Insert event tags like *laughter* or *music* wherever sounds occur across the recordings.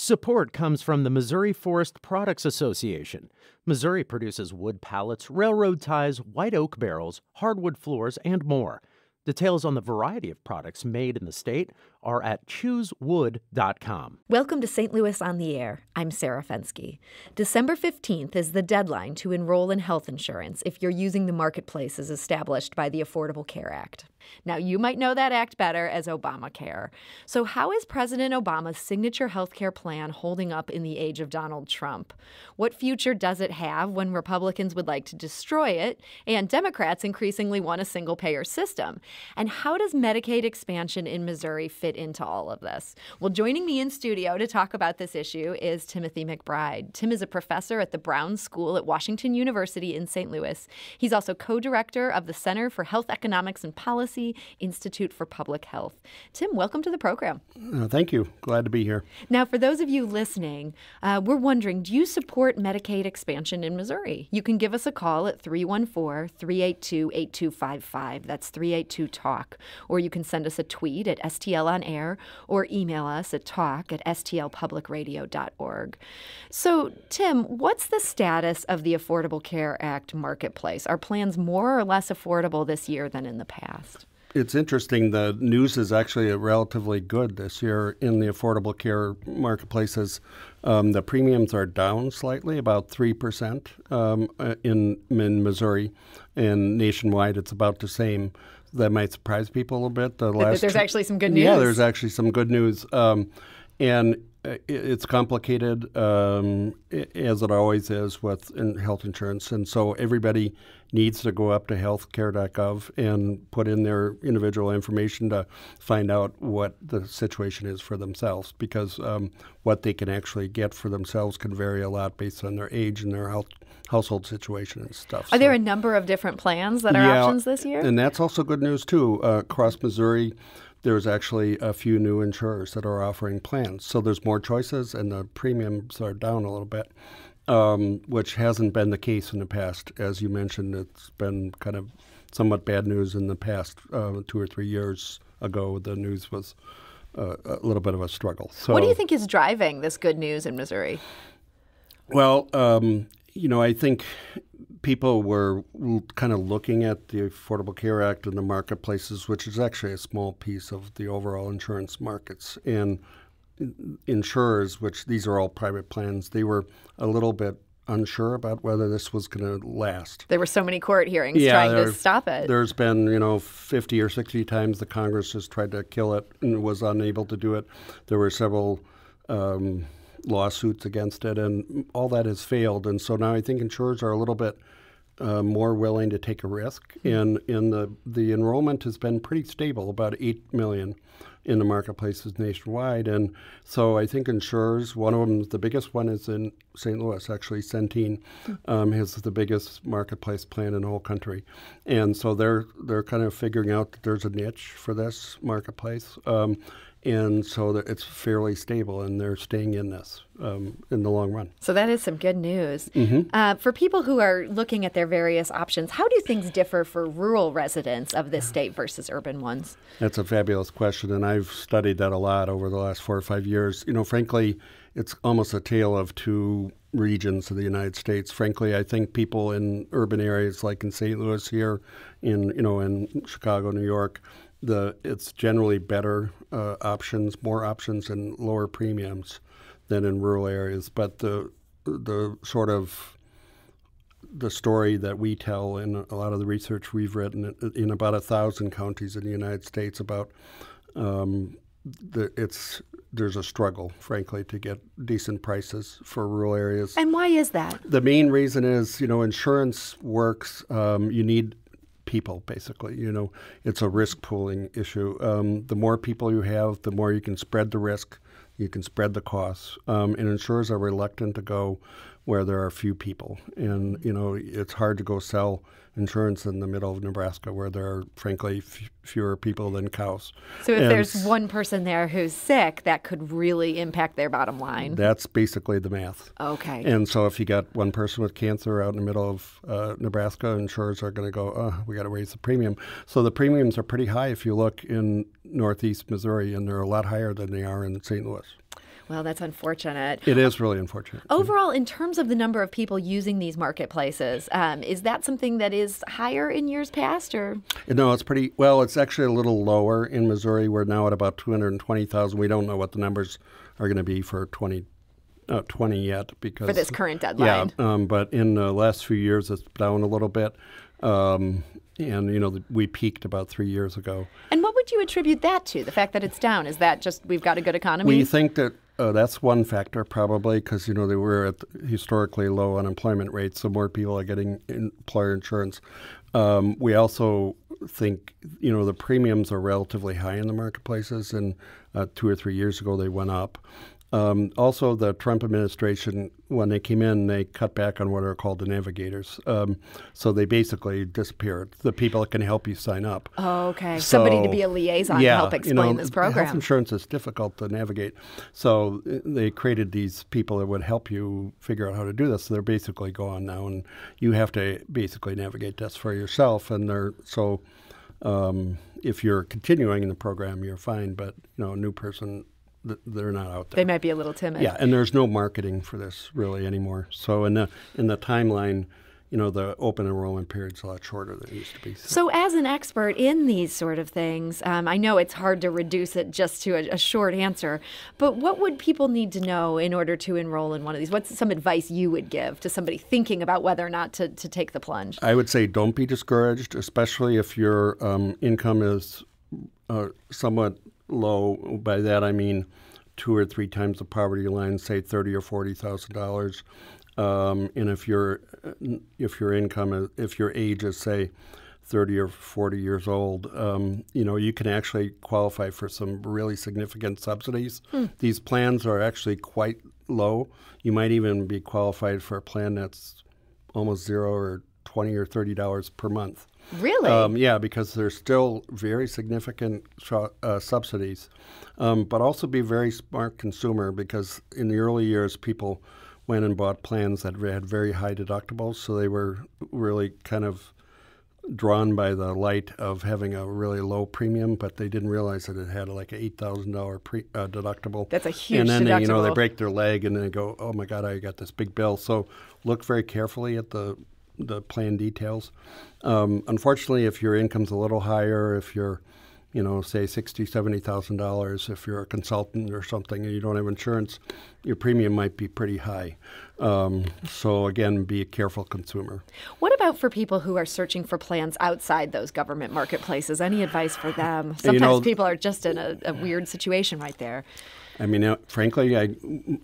Support comes from the Missouri Forest Products Association. Missouri produces wood pallets, railroad ties, white oak barrels, hardwood floors, and more. Details on the variety of products made in the state are at choosewood.com. Welcome to St. Louis on the Air. I'm Sarah Fenske. December 15th is the deadline to enroll in health insurance if you're using the marketplace as established by the Affordable Care Act. Now, you might know that act better as Obamacare. So, how is President Obama's signature health care plan holding up in the age of Donald Trump? What future does it have when Republicans would like to destroy it and Democrats increasingly want a single payer system? And how does Medicaid expansion in Missouri fit into all of this? Well, joining me in studio to talk about this issue is Timothy McBride. Tim is a professor at the Brown School at Washington University in St. Louis. He's also co director of the Center for Health Economics and Policy Institute for Public Health. Tim, welcome to the program. Uh, thank you. Glad to be here. Now, for those of you listening, uh, we're wondering do you support Medicaid expansion in Missouri? You can give us a call at 314 382 8255. That's 382 Talk. Or you can send us a tweet at STL on air or email us at talk at stlpublicradio.org. So, Tim, what's the status of the Affordable Care Act marketplace? Are plans more or less affordable this year than in the past? It's interesting. The news is actually relatively good this year in the affordable care marketplaces. Um, the premiums are down slightly, about 3% um, uh, in, in Missouri, and nationwide it's about the same. That might surprise people a little bit. The last there's actually some good news. Yeah, there's actually some good news. Um, and it's complicated, um, as it always is with in health insurance. And so everybody needs to go up to healthcare.gov and put in their individual information to find out what the situation is for themselves because um, what they can actually get for themselves can vary a lot based on their age and their health household situation and stuff. Are so, there a number of different plans that are yeah, options this year? And that's also good news too. Uh, across Missouri, there's actually a few new insurers that are offering plans. So there's more choices, and the premiums are down a little bit, um, which hasn't been the case in the past. As you mentioned, it's been kind of somewhat bad news in the past uh, two or three years ago. The news was uh, a little bit of a struggle. So, what do you think is driving this good news in Missouri? Well, um, you know, I think people were kind of looking at the Affordable Care Act and the marketplaces, which is actually a small piece of the overall insurance markets. And insurers, which these are all private plans, they were a little bit unsure about whether this was going to last. There were so many court hearings yeah, trying to stop it. There's been, you know, 50 or 60 times the Congress has tried to kill it and was unable to do it. There were several um, lawsuits against it, and all that has failed. And so now I think insurers are a little bit uh, more willing to take a risk. Mm-hmm. And in the the enrollment has been pretty stable, about eight million in the marketplaces nationwide. And so I think insurers, one of them, the biggest one is in St. Louis, actually. Centene hmm. um, has the biggest marketplace plan in the whole country. And so they're they're kind of figuring out that there's a niche for this marketplace. Um, and so that it's fairly stable, and they're staying in this um, in the long run. So that is some good news. Mm-hmm. Uh, for people who are looking at their various options, how do things differ for rural residents of this state versus urban ones? That's a fabulous question, and I've studied that a lot over the last four or five years. You know, frankly, it's almost a tale of two regions of the United States. Frankly, I think people in urban areas like in St. Louis here, in you know, in Chicago, New York the it's generally better uh, options, more options, and lower premiums than in rural areas. But the the sort of the story that we tell in a lot of the research we've written in about a thousand counties in the United States about um, the, it's there's a struggle, frankly, to get decent prices for rural areas. And why is that? The main reason is, you know, insurance works. Um, you need people, basically. You know, it's a risk pooling issue. Um, the more people you have, the more you can spread the risk, you can spread the costs. Um, and insurers are reluctant to go where there are few people. And, you know, it's hard to go sell insurance in the middle of Nebraska where there are, frankly, f- fewer people than cows. So if and there's one person there who's sick, that could really impact their bottom line. That's basically the math. Okay. And so if you got one person with cancer out in the middle of uh, Nebraska, insurers are going to go, oh, we got to raise the premium. So the premiums are pretty high if you look in northeast Missouri, and they're a lot higher than they are in St. Louis. Well, that's unfortunate. It is really unfortunate. Overall, in terms of the number of people using these marketplaces, um, is that something that is higher in years past, or No, it's pretty well. It's actually a little lower in Missouri. We're now at about 220,000. We don't know what the numbers are going to be for 20, uh, 20 yet because for this current deadline? Yeah, um, but in the last few years, it's down a little bit. Um, and you know, the- we peaked about three years ago. And what would you attribute that to? The fact that it's down is that just we've got a good economy? We think that uh, that's one factor probably because you know they were at historically low unemployment rates, so more people are getting employer insurance. Um, we also think you know the premiums are relatively high in the marketplaces, and uh, two or three years ago they went up. Um, also, the Trump administration, when they came in, they cut back on what are called the navigators. Um, so they basically disappeared. The people that can help you sign up. oh, okay. Somebody to be a liaison yeah, to help you explain know, this Health insurance is difficult to navigate. So uh, they created these people that would help you figure out how to do this. So they're basically gone now, and you have to basically navigate this for yourself. And they're so um, if you're continuing in the program, you're fine. But you know, a new person, they're not out there. They might be a little timid. Yeah, and there's no marketing for this really anymore. So in the in the timeline, you know, the open enrollment period's a lot shorter than it used to be. So, as an expert in these sort of things, um, I know it's hard to reduce it just to a, a short answer, but what would people need to know in order to enroll in one of these? What's some advice you would give to somebody thinking about whether or not to, to take the plunge? I would say don't be discouraged, especially if your um, income is uh, somewhat low. By that I mean two or three times the poverty line, say thirty or forty thousand dollars. Um, and if your if your income is, if your age is say 30 or 40 years old, um, you know, you can actually qualify for some really significant subsidies. These plans are actually quite low. You might even be qualified for a plan that's almost zero or 20 or 30 dollars per month. Really? Um, yeah, because there's still very significant uh, subsidies, um, but also be a very smart consumer because in the early years people went and bought plans that had very high deductibles, so they were really kind of drawn by the light of having a really low premium, but they didn't realize that it had like an eight thousand dollar uh, deductible. That's a huge And then they, you know they break their leg and they go, oh my god, I got this big bill. So look very carefully at the the plan details. Um, unfortunately, if your income's a little higher, if you're you know, say sixty, seventy thousand dollars. If you're a consultant or something and you don't have insurance, your premium might be pretty high. Um, so again, be a careful consumer. What about for people who are searching for plans outside those government marketplaces? Any advice for them? Sometimes know- people are just in a, a weird situation right there. I mean, uh, frankly, I,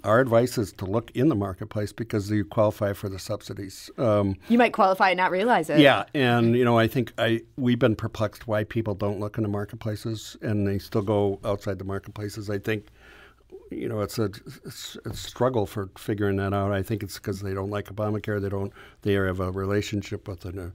our advice is to look in the marketplace because you qualify for the subsidies. Um, You might qualify and not realize it. yeah, and you know, I think I we've been perplexed why people don't look in the marketplaces and they still go outside the marketplaces. I think, you know, it's a, it's a struggle for figuring that out. I think it's because they don't like Obamacare. They don't. They have a relationship with an,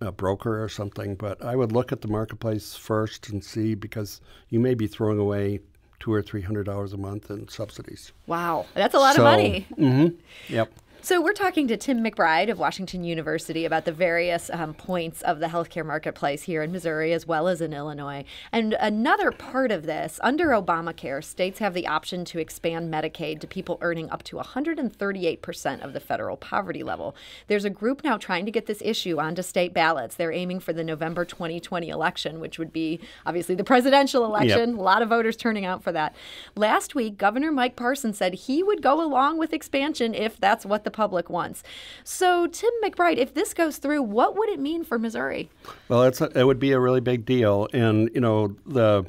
a, a broker or something. But I would look at the marketplace first and see because you may be throwing away two or three hundred dollars a month in subsidies. Wow. That's a lot So- of money. Mm-hmm. Yep. So, we're talking to Tim McBride of Washington University about the various um, points of the healthcare marketplace here in Missouri as well as in Illinois. And another part of this, under Obamacare, states have the option to expand Medicaid to people earning up to 138% of the federal poverty level. There's a group now trying to get this issue onto state ballots. They're aiming for the November 2020 election, which would be obviously the presidential election. A lot of voters turning out for that. Last week, Governor Mike Parson said he would go along with expansion if that's what the public wants. So, Tim McBride, if this goes through, what would it mean for Missouri? Well, it's a, it would be a really big deal, and you know the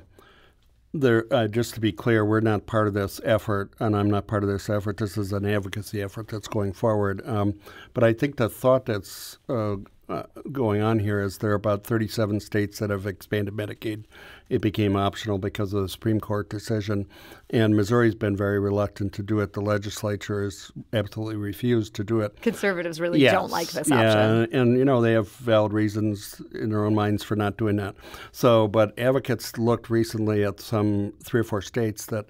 there. Uh, just to be clear, we're not part of this effort, and I'm not part of this effort. This is an advocacy effort that's going forward. Um, but I think the thought that's uh, uh, going on here is there are about 37 states that have expanded Medicaid. It became optional because of the Supreme Court decision, and Missouri's been very reluctant to do it. The legislature has absolutely refused to do it. Conservatives really Yes. don't like this yeah, option. And, and, you know they have valid reasons in their own minds for not doing that. So, but advocates looked recently at some three or four states that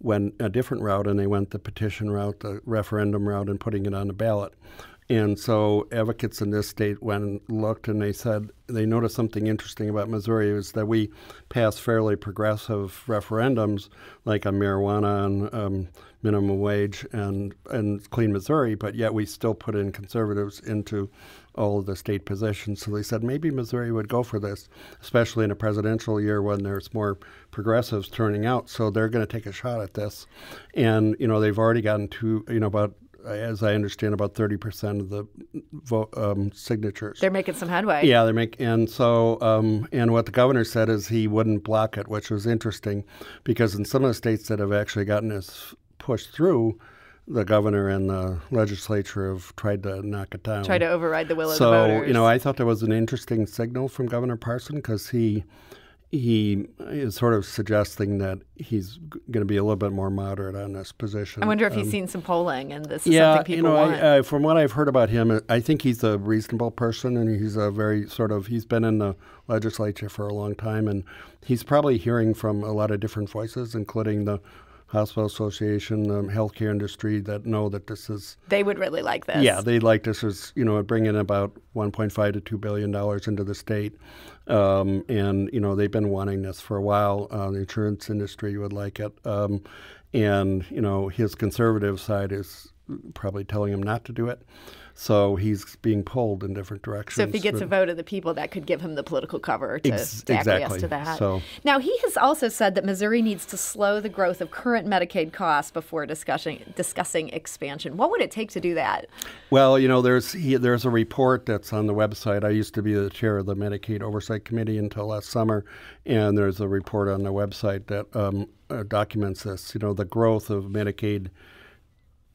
went a different route, and they went the petition route, the referendum route, and putting it on the ballot. And so advocates in this state went and looked, and they said they noticed something interesting about Missouri is that we pass fairly progressive referendums, like on marijuana and um, minimum wage and and clean Missouri, but yet we still put in conservatives into all of the state positions. So they said maybe Missouri would go for this, especially in a presidential year when there's more progressives turning out. So they're going to take a shot at this, and you know they've already gotten two, you know about as I understand, about thirty percent of the vote um, signatures. They're making some headway. Yeah, they're making, and so, um, and what the governor said is he wouldn't block it, which was interesting, because in some of the states that have actually gotten this pushed through, the governor and the legislature have tried to knock it down. Try to override the will of the voters. So you know, I thought that was an interesting signal from Governor Parson because he he is sort of suggesting that he's going to be a little bit more moderate on this position. I wonder if Um, he's seen some polling and this is yeah, something you people know, want. I, uh, from what I've heard about him, I think he's a reasonable person, and he's a very sort of he's been in the legislature for a long time, and he's probably hearing from a lot of different voices, including the hospital association, the healthcare industry, that know that this is they would really like this. yeah, they like this as you know bringing about 1.5 to 2 billion dollars into the state, um, and you know they've been wanting this for a while. Uh, the insurance industry would like it, um, and you know his conservative side is probably telling him not to do it. So he's being pulled in different directions. So if he gets a vote of the people, that could give him the political cover to, Ex- to acquiesce exactly. to that. So- Now he has also said that Missouri needs to slow the growth of current Medicaid costs before discussing discussing expansion. What would it take to do that? Well, you know, there's he, there's a report that's on the website. I used to be the chair of the Medicaid Oversight Committee until last summer, and there's a report on the website that um, uh, documents this. You know, the growth of Medicaid.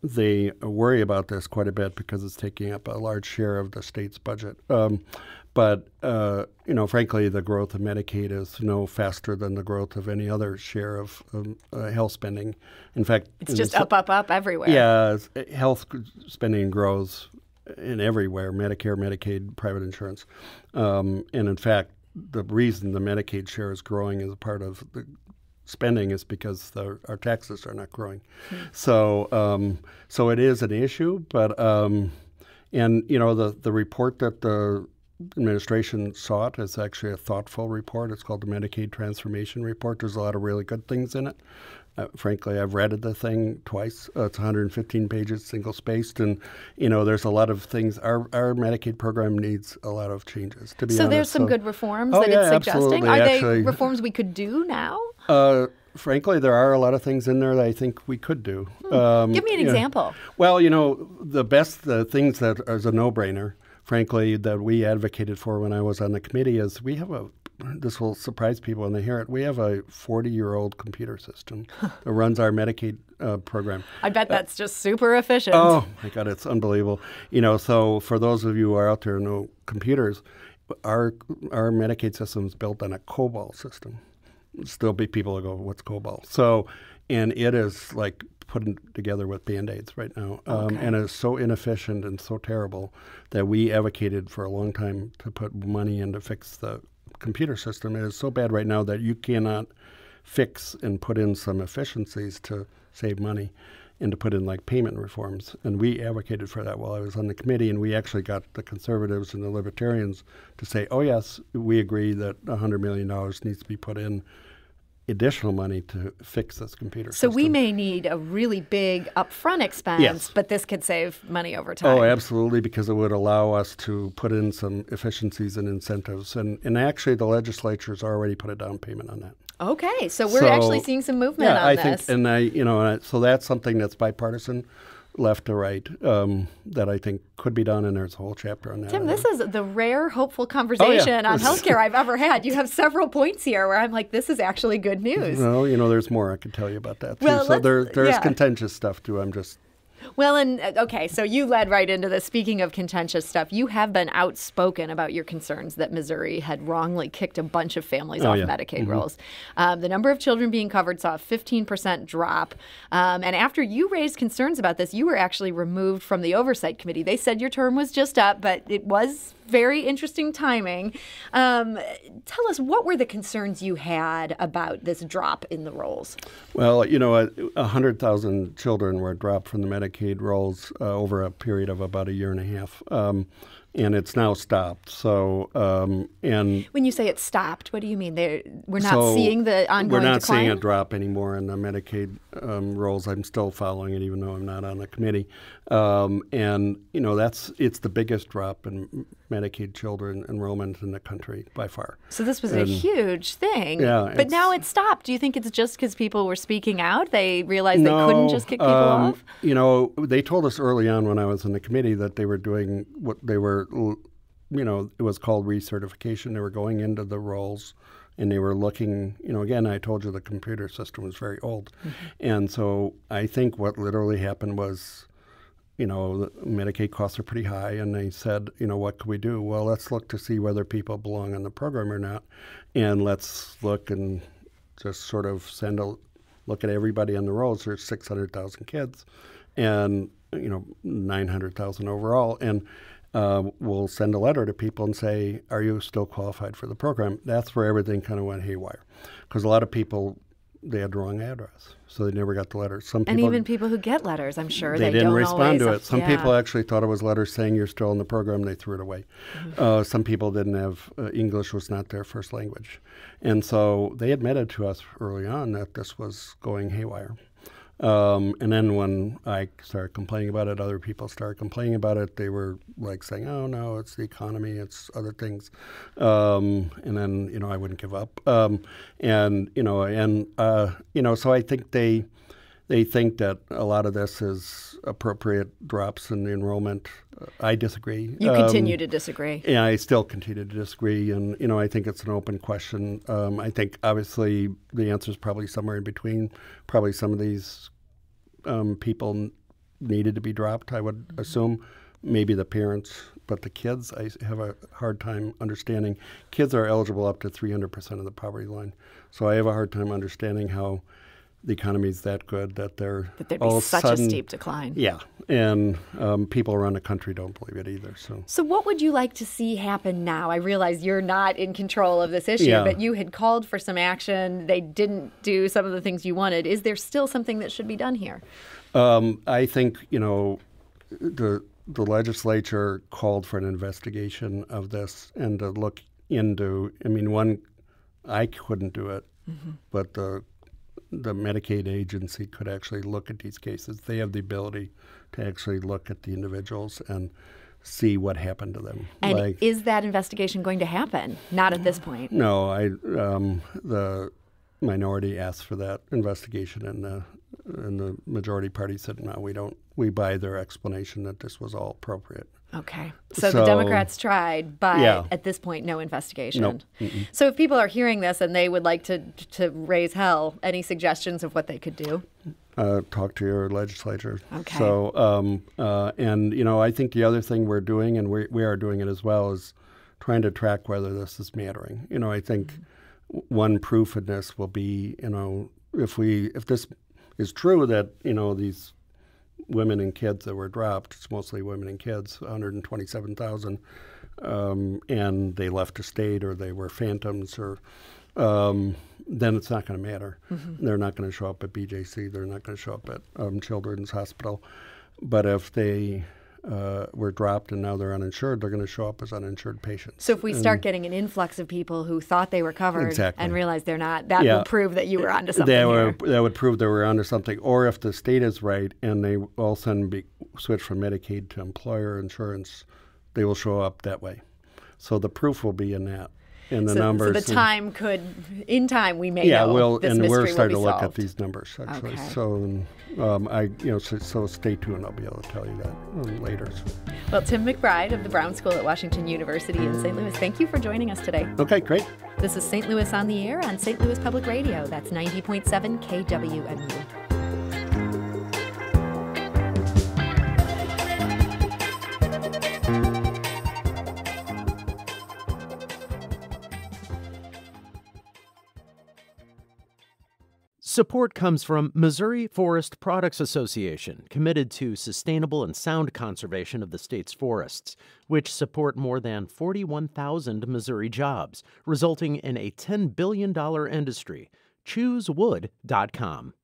They worry about this quite a bit because it's taking up a large share of the state's budget. Um, but uh, you know, frankly, the growth of Medicaid is no faster than the growth of any other share of um, uh, health spending. In fact, It's in just the- up, up, up everywhere. yeah, health spending grows in everywhere Medicare, Medicaid, private insurance. Um, and in fact, the reason the Medicaid share is growing is part of the spending is because the, our taxes are not growing. So, um, so it is an issue, but, um, and, you know, the, the report that the administration sought is actually a thoughtful report. It's called the Medicaid Transformation Report. There's a lot of really good things in it. Uh, frankly, I've read the thing twice. Uh, it's 115 pages, single spaced, and you know, there's a lot of things. Our our Medicaid program needs a lot of changes. To be So honest, there's some So, good reforms Oh, that yeah, it's suggesting. absolutely. Are they reforms we could do now? Uh, frankly, there are a lot of things in there that I think we could do. Um, Hmm. Give me an you know, example. well, you know, the best the things that is a no-brainer, frankly, that we advocated for when I was on the committee is we have a. This will surprise people when they hear it. We have a 40-year-old computer system *laughs* that runs our Medicaid uh, program. I bet that's just super efficient. Oh my God, it's unbelievable. You know, so for those of you who are out there who know computers, our our Medicaid system is built on a COBOL system. Still be people who go, "What's COBOL?" So, and it is like putting together with band-aids right now, um, Okay. and it's so inefficient and so terrible that we advocated for a long time to put money in to fix the computer system. is so bad right now that you cannot fix and put in some efficiencies to save money and to put in like payment reforms. And we advocated for that while I was on the committee, and we actually got the conservatives and the libertarians to say, oh, yes, we agree that $100 million needs to be put in additional money to fix this computer So system. we may need a really big upfront expense, Yes. but this could save money over oh, time. Oh, absolutely, because it would allow us to put in some efficiencies and incentives. And, and actually, the legislature's already put a down payment on that. Okay, so we're So- actually seeing some movement yeah, on I this. think, and I, you know, so that's something that's bipartisan, left to right, um, that I think could be done, and there's a whole chapter on that. Tim, this is the rare hopeful conversation on This is- *laughs* healthcare I've ever had. You have several points here where I'm like, this is actually good news. Well, you know, there's more I could tell you about that too. Well, so there, there's yeah. contentious stuff too. I'm just Well, and uh, okay, so you led right into this. Speaking of contentious stuff, you have been outspoken about your concerns that Missouri had wrongly kicked a bunch of families Oh, off yeah. Medicaid rolls. Um, the number of children being covered saw a 15% drop. Um, and after you raised concerns about this, you were actually removed from the oversight committee. They said your term was just up, but it was very interesting timing. Um, tell us, what were the concerns you had about this drop in the rolls? Well, you know, a, a hundred thousand children were dropped from the Medicaid rolls uh, over a period of about a year and a half. Um, and it's now stopped. So, um, and when you say it stopped, what do you mean? They we're not so seeing the ongoing We're not decline? seeing a drop anymore in the Medicaid um, rolls. I'm still following it, even though I'm not on the committee. Um, and you know, that's it's the biggest drop in Medicaid children enrollment in the country by far. So this was And- a huge thing. Yeah, but now it's- it's stopped. Do you think it's just because people were speaking out? They realized they couldn't just kick people um, off? You know, they told us early on when I was in the committee that they were doing what they were, you know, it was called recertification. They were going into the rolls and they were looking, you know, again, I told you the computer system was very old. Mm-hmm. And so I think what literally happened was, you know, the Medicaid costs are pretty high, and they said, you know, what can we do? Well, let's look to see whether people belong on the program or not, and let's look and just sort of send a look at everybody on the rolls. There's 600,000 kids, and you know, 900,000 overall, and uh, we'll send a letter to people and say, "Are you still qualified for the program?" That's where everything kind of went haywire, because a lot of people they had the wrong address, so they never got the letter. Some people And even people who get letters, I'm sure they, they, didn't respond to it. Some yeah. people actually thought it was letters saying you're still in the program. They threw it away. Mm-hmm. Uh, some people didn't have uh, English was not their first language, and so they admitted to us early on that this was going haywire. Um, and then when I started complaining about it, other people started complaining about it. They were like saying, "Oh no, it's the economy, it's other things," um, and then you know I wouldn't give up. Um, and you know, and uh, you know, so I think they they think that a lot of this is appropriate drops in the enrollment. I disagree. You Um, continue to disagree. yeah, I still continue to disagree, and you know, I think it's an open question. Um, I think obviously the answer is probably somewhere in between. Probably some of these um, people needed to be dropped. I would assume maybe the parents, but the kids, I have a hard time understanding. Kids are eligible up to 300% of the poverty line, so I have a hard time understanding how the economy is that good that they're That there'd be all of such sudden, a steep decline. Yeah, and um, people around the country don't believe it either. So. So, what would you like to see happen now? I realize you're not in control of this issue, Yeah. but you had called for some action. They didn't do some of the things you wanted. Is there still something that should be done here? Um, I think you know the the legislature called for an investigation of this and to look into. I mean, one, I couldn't do it, but the the Medicaid agency could actually look at these cases. They have the ability to actually look at the individuals and see what happened to them. And like, is that investigation going to happen? Not at this point. no, I um, the minority asked for that investigation, and the and the majority party said no, we don't. We buy their explanation that this was all appropriate. Okay. So, the Democrats tried, but Yeah. at this point, no investigation. Nope. So, if people are hearing this and they would like to to raise hell, any suggestions of what they could do? Uh, talk to your legislature. Okay. So, um, uh, and you know, I think the other thing we're doing, and we we are doing it as well, is trying to track whether this is mattering. You know, I think w one proof of this will be, you know, if we if this is true that you know these women and kids that were dropped, it's mostly women and kids, 127,000, um, and they left the state or they were phantoms or um, then it's not going to matter. They're not going to show up at BJC. They're not going to show up at um, Children's Hospital. But if they uh, were dropped and now they're uninsured, they're going to show up as uninsured patients. So, if we start getting an influx of people who thought they were covered Exactly. and realize they're not, that Yeah. will prove that you were onto something. that would, that would prove they were onto something. Or if the state is right and they all of a sudden be, switch from Medicaid to employer insurance, they will show up that way. So the proof will be in that, in the so, numbers. so the and- time could, in time, we may yeah, know we'll this and we're starting to look at these numbers actually. Okay. So um, I, you know, so, so stay tuned. I'll be able to tell you that um, later. Well, Tim McBride of the Brown School at Washington University in St. Louis, thank you for joining us today. Okay, great. This is St. Louis on the Air on St. Louis Public Radio. That's 90.7 KWMU. Support comes from Missouri Forest Products Association, committed to sustainable and sound conservation of the state's forests, which support more than 41,000 Missouri jobs, resulting in a $10 billion industry. ChooseWood.com.